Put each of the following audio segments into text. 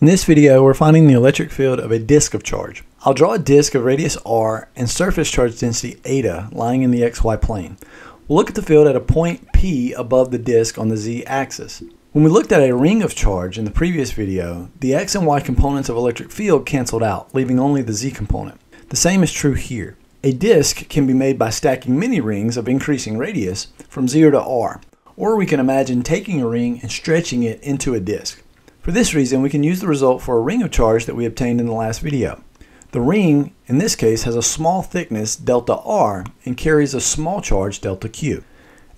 In this video, we're finding the electric field of a disk of charge. I'll draw a disk of radius r and surface charge density eta lying in the xy plane. We'll look at the field at a point P above the disk on the z-axis. When we looked at a ring of charge in the previous video, the x and y components of electric field canceled out, leaving only the z component. The same is true here. A disk can be made by stacking many rings of increasing radius from 0 to r, or we can imagine taking a ring and stretching it into a disk. For this reason, we can use the result for a ring of charge that we obtained in the last video. The ring, in this case, has a small thickness, delta r, and carries a small charge, delta q.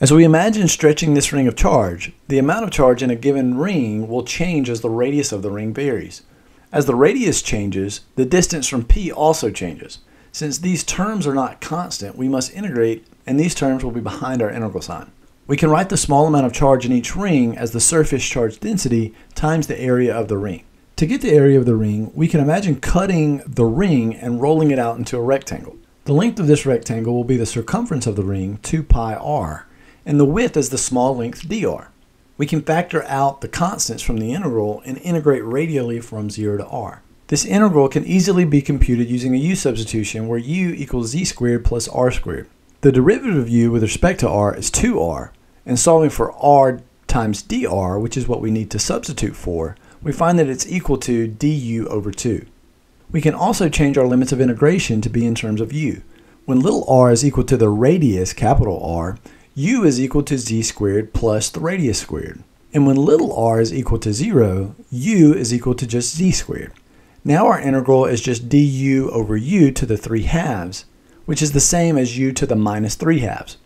As we imagine stretching this ring of charge, the amount of charge in a given ring will change as the radius of the ring varies. As the radius changes, the distance from P also changes. Since these terms are not constant, we must integrate, and these terms will be behind our integral sign. We can write the small amount of charge in each ring as the surface charge density times the area of the ring. To get the area of the ring, we can imagine cutting the ring and rolling it out into a rectangle. The length of this rectangle will be the circumference of the ring, 2 pi r, and the width is the small length dr. We can factor out the constants from the integral and integrate radially from 0 to r. This integral can easily be computed using a u substitution where u equals z squared plus r squared. The derivative of u with respect to r is 2r, and solving for r times dr, which is what we need to substitute for, we find that it's equal to du over 2. We can also change our limits of integration to be in terms of u. When little r is equal to the radius, capital R, u is equal to z squared plus the radius squared. And when little r is equal to 0, u is equal to just z squared. Now our integral is just du over u to the 3 halves, which is the same as u to the minus 3 halves.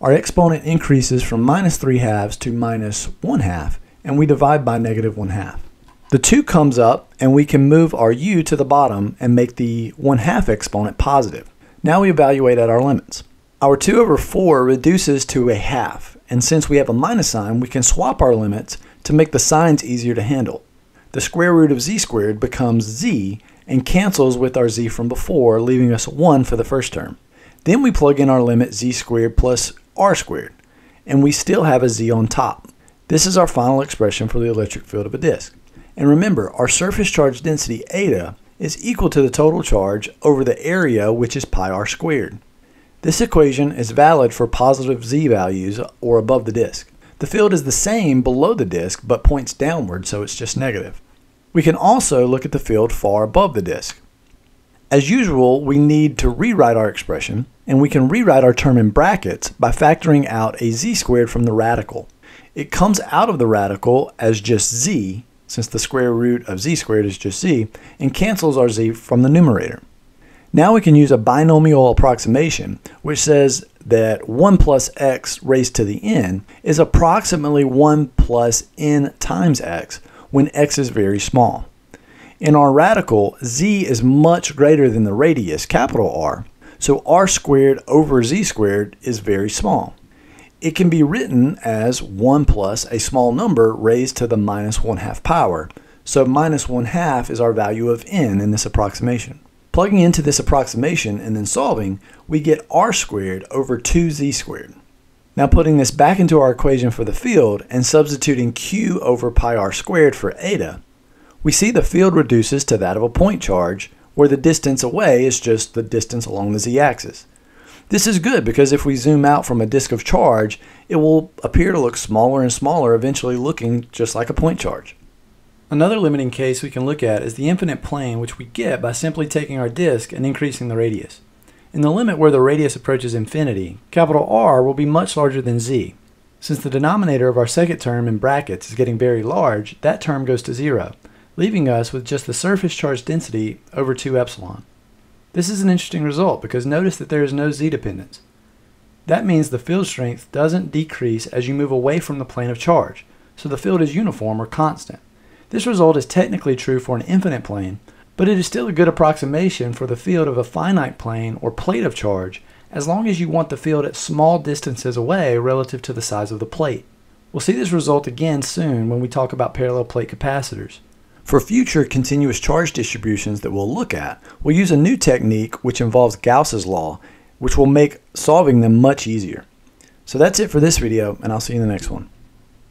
Our exponent increases from minus 3 halves to minus 1 half, and we divide by negative 1 half. The 2 comes up, and we can move our u to the bottom and make the 1 half exponent positive. Now we evaluate at our limits. Our 2 over 4 reduces to a half, and since we have a minus sign, we can swap our limits to make the signs easier to handle. The square root of z squared becomes z, and cancels with our z from before, leaving us 1 for the first term. Then we plug in our limit z squared plus r squared, and we still have a z on top. This is our final expression for the electric field of a disk. And remember, our surface charge density eta is equal to the total charge over the area, which is pi r squared. This equation is valid for positive z values or above the disk. The field is the same below the disk, but points downward, so it's just negative. We can also look at the field far above the disk. As usual, we need to rewrite our expression, and we can rewrite our term in brackets by factoring out a z squared from the radical. It comes out of the radical as just z, since the square root of z squared is just z, and cancels our z from the numerator. Now we can use a binomial approximation, which says that 1 plus x raised to the n is approximately 1 plus n times x, when x is very small. In our radical, z is much greater than the radius, capital R, so r squared over z squared is very small. It can be written as 1 plus a small number raised to the minus 1 half power, so minus 1 half is our value of n in this approximation. Plugging into this approximation and then solving, we get r squared over 2z squared. Now putting this back into our equation for the field and substituting q over pi r squared for eta, we see the field reduces to that of a point charge where the distance away is just the distance along the z-axis. This is good because if we zoom out from a disk of charge, it will appear to look smaller and smaller, eventually looking just like a point charge. Another limiting case we can look at is the infinite plane which we get by simply taking our disk and increasing the radius. In the limit where the radius approaches infinity, capital R will be much larger than z. Since the denominator of our second term in brackets is getting very large, that term goes to zero, leaving us with just the surface charge density over 2 epsilon. This is an interesting result because notice that there is no z dependence. That means the field strength doesn't decrease as you move away from the plane of charge, so the field is uniform or constant. This result is technically true for an infinite plane, but it is still a good approximation for the field of a finite plane or plate of charge as long as you want the field at small distances away relative to the size of the plate. We'll see this result again soon when we talk about parallel plate capacitors. For future continuous charge distributions that we'll look at, we'll use a new technique which involves Gauss's law, which will make solving them much easier. So that's it for this video, and I'll see you in the next one.